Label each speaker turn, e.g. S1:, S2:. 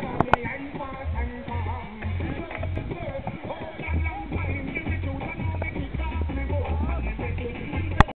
S1: Come on, baby.